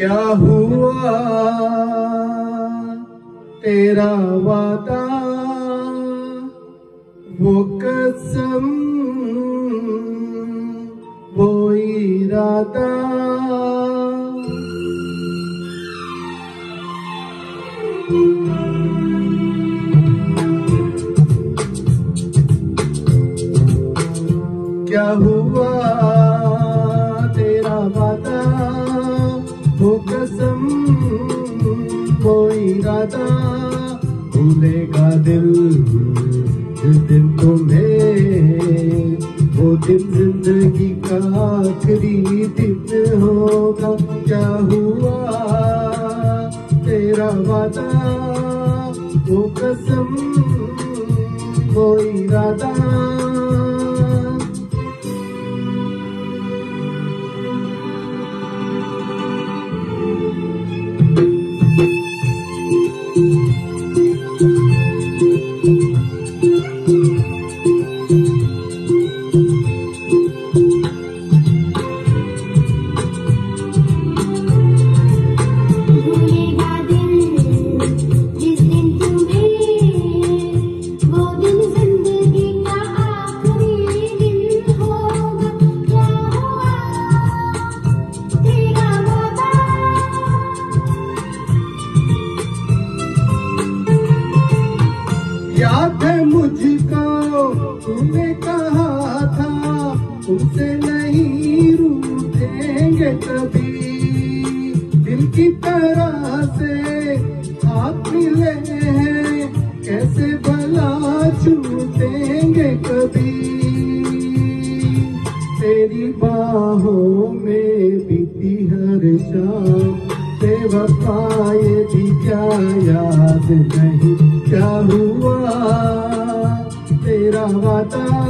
क्या हुआ तेरा वादा? वो कसम वो इरादा। हुआ तेरा वादा। वो कसम वो इरादा भूलेगा दिल जिस दिन तुम्हें, वो दिन ज़िंदगी का आखिरी दिन होगा। क्या हुआ तेरा वादा? कसम वो इरादा नहीं रूठेंगे कभी। दिल की तरह से हाथ मिले हैं, कैसे भला छूटेंगे कभी। तेरी बाहों में बीती हर शाम बेवफाए भी क्या याद नहीं, क्या हुआ? तेरा वादा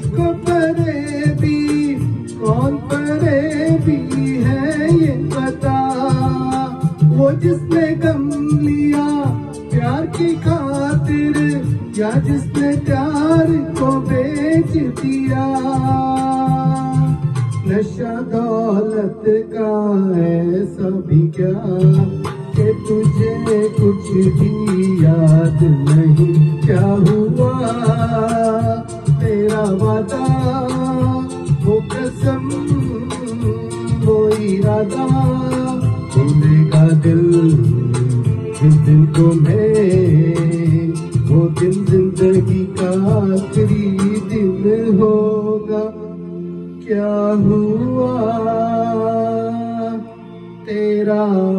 मुझको परे भी कौन परे भी है ये पता? वो जिसने गम लिया प्यार की खातिर, या जिसने प्यार को बेच दिया? नशा दौलत का है सभी क्या, कि तुझे कुछ भी याद नहीं। वादा वो दिल, जिस दिन तुम्हें वो दिन ज़िंदगी का आखिरी दिन होगा। क्या हुआ? तेरा